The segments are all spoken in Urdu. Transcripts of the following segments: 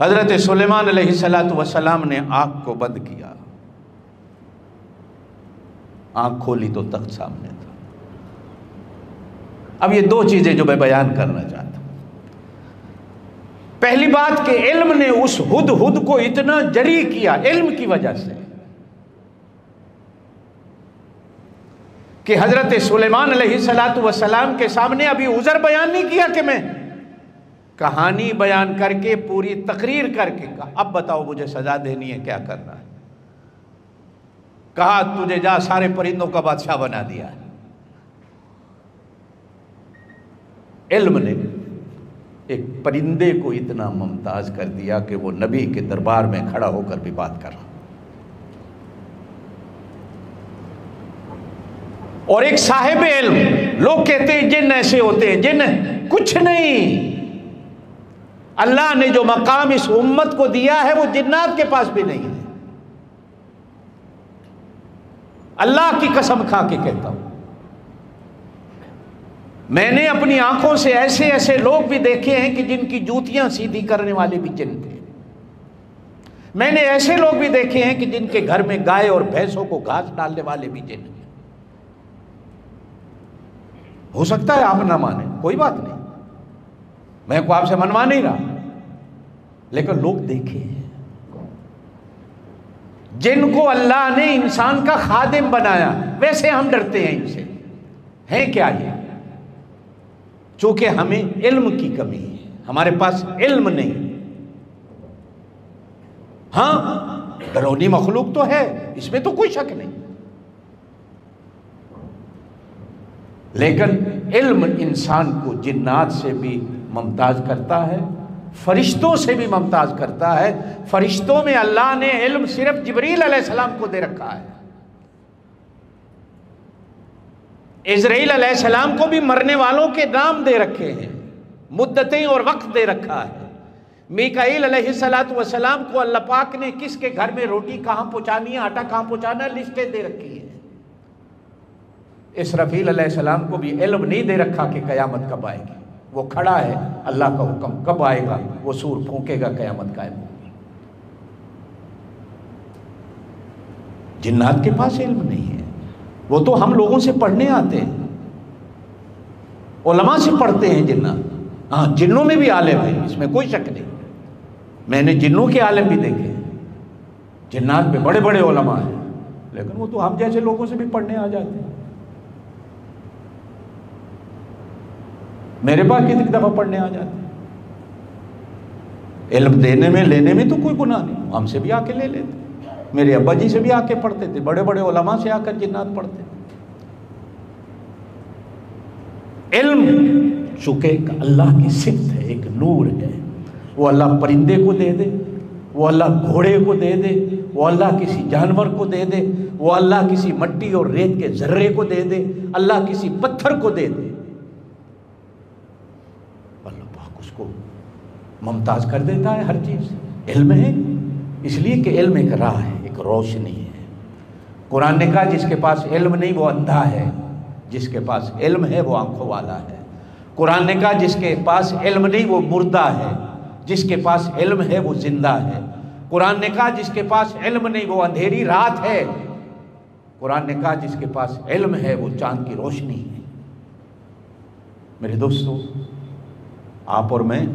حضرت سلیمان علیہ السلاۃ وسلام نے آنکھ کو بند کیا۔ آنکھ کھولی تو تخت سامنے تھا۔ اب یہ دو چیزیں جو میں بیان کرنا چاہتا ہوں۔ پہلی بات کہ علم نے اس ہد ہد کو اتنا جری کیا علم کی وجہ سے کہ حضرت سلیمان علیہ السلاۃ وسلام کے سامنے ابھی عذر بیان نہیں کیا کہ میں کہانی بیان کر کے، پوری تقریر کر کے کہا، اب بتاؤ مجھے سزا دینی ہے، کیا کرنا ہے؟ کہا، تجھے جا سارے پرندوں کا بادشاہ بنا دیا ہے۔ علم نے ایک پرندے کو اتنا ممتاز کر دیا کہ وہ نبی کے دربار میں کھڑا ہو کر بھی بات کر رہا۔ اور ایک صاحب علم، لوگ کہتے ہیں، جن ایسے ہوتے ہیں، جن کچھ نہیں۔ اللہ نے جو مقام اس امت کو دیا ہے وہ جنات کے پاس بھی نہیں ہے۔ اللہ کی قسم کھا کے کہتا ہوں۔ میں نے اپنی آنکھوں سے ایسے ایسے لوگ بھی دیکھے ہیں کہ جن کی جوتیاں سیدھی کرنے والے بھی جن تھے۔ میں نے ایسے لوگ بھی دیکھے ہیں کہ جن کے گھر میں گائے اور بھینسوں کو گھاس ڈالنے والے بھی جن ہیں۔ ہو سکتا ہے آپ نہ مانیں، کوئی بات نہیں۔ میں کو آپ سے منوا نہیں رہا۔ لیکن لوگ دیکھے۔ جن کو اللہ نے انسان کا خادم بنایا، ویسے ہم ڈرتے ہیں ان سے۔ ہیں کیا یہ؟ چونکہ ہمیں علم کی کمی ہے۔ ہمارے پاس علم نہیں۔ ہاں ڈرونی مخلوق تو ہے، اس میں تو کوئی شک نہیں۔ لیکن علم انسان کو جنات سے بھی ممتاز کرتا ہے، فرشتوں سے بھی ممتاز کرتا ہے۔ فرشتوں میں اللہ نے علم صرف جبریل علیہ السلام کو دے رکھا ہے۔ اسرائیل علیہ السلام کو بھی مرنے والوں کے نام دے رکھے ہیں، مدتیں اور وقت دے رکھا ہے۔ میکائیل علیہ السلاۃ والسلام کو اللہ پاک نے کس کے گھر میں روٹی کہاں پہنچانی ہے، آٹا کہاں پہنچانا ہے، لسٹیں دے رکھی ہیں۔ اسرفیل علیہ السلام کو بھی علم نہیں دے رکھا کہ قیامت کب آئے گی۔ وہ کھڑا ہے، اللہ کا حکم کب آئے گا؟ وہ سور پھونکے گا، قیامت قائم ہوگی۔ جنات کے پاس علم نہیں ہے۔ وہ تو ہم لوگوں سے پڑھنے آتے ہیں۔ علماء سے پڑھتے ہیں جنات۔ ہاں جنوں میں بھی عالم ہے، اس میں کوئی شک نہیں۔ میں نے جنوں کے عالم بھی دیکھے جنات میں بڑے بڑے علماء ہیں، لیکن وہ تو ہم جیسے لوگوں سے بھی پڑھنے آ جاتے ہیں۔ میرے پاس کتنی دفعہ پڑھنے آ جاتے ہیں؟ علم دینے میں، لینے میں تو کوئی گناہ نہیں۔ ہم سے بھی آ کے لے لیتے۔ میرے ابا جی سے بھی آ کے پڑھتے تھے۔ بڑے بڑے علماء سے آ کر جنات پڑھتے تھے۔ علم چونکہ ایک اللہ کی صفت ہے، ایک نور ہے۔ وہ اللہ پرندے کو دے دے، وہ اللہ گھوڑے کو دے دے، وہ اللہ کسی جانور کو دے دے، وہ اللہ کسی مٹی اور ریت کے ذرے کو دے دے، اللہ کسی پتھر کو دے دے اللہ پاک اس کو ممتاز کر دیتا ہے ہر چیز۔ علم ہے، اس لیے کہ علم ایک راہ ہے، ایک روشنی ہے۔ قرآن نے کہا، جس کے پاس علم نہیں، وہ اندھا ہے۔ جس کے پاس علم ہے، وہ آنکھوں والا ہے۔ قرآن نے کہا، جس کے پاس علم نہیں، وہ مردہ ہے۔ جس کے پاس علم ہے، وہ زندہ ہے۔ قرآن نے کہا، جس کے پاس علم نہیں، وہ اندھیری رات ہے۔ قرآن نے کہا، جس کے پاس علم ہے، وہ چاند کی روشنی ہے۔ میرے دوستو آپ اور میں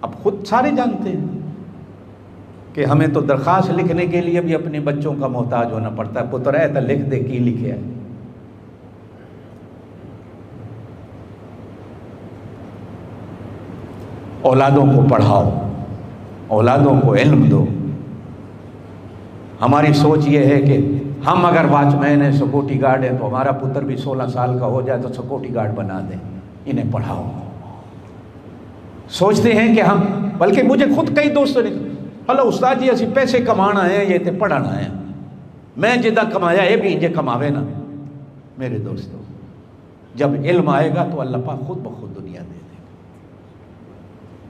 اب خود سارے جانتے ہیں کہ ہمیں تو درخواست لکھنے کے لیے بھی اپنے بچوں کا محتاج ہونا پڑتا ہے۔ پتر ہے تو لکھ دے، کی لکھے؟ ہے اولادوں کو پڑھاؤ، اولادوں کو علم دو۔ ہماری سوچ یہ ہے کہ ہم اگر واچ مین ہیں سیکورٹی گارڈ ہیں، تو ہمارا پتر بھی سولہ سال کا ہو جائے تو سیکورٹی گارڈ بنا دیں، انہیں پڑھاؤ۔ سوچتے ہیں کہ ہم بلکہ مجھے خود کئی دوستوں نے ہلو استاد جی اسی پیسے کمانا ہے، یہ تے پڑھانا ہے۔ میں جدہ کمایا، یہ بھی انجے کماوے نا۔ میرے دوستوں جب علم آئے گا تو اللہ پاک خود بخود دنیا دے دے گا۔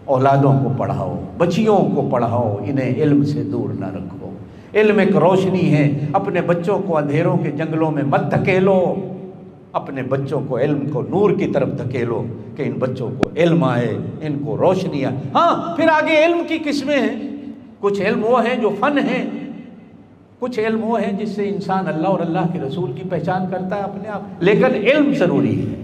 اولادوں کو پڑھاؤ، بچیوں کو پڑھاؤ، انہیں علم سے دور نہ رکھو۔ علم ایک روشنی ہے، اپنے بچوں کو اندھیروں کے جنگلوں میں مت دھکیلو۔ اپنے بچوں کو علم کو نور کی طرف دھکیلو کہ ان بچوں کو علم آئے، ان کو روشنی آئے۔ ہاں پھر آگے علم کی قسمیں ہیں۔ کچھ علم وہ ہیں جو فن ہیں۔ کچھ علم وہ ہیں جس سے انسان اللہ اور اللہ کے رسول کی پہچان کرتا ہے اپنے آپ۔ لیکن علم ضروری ہے۔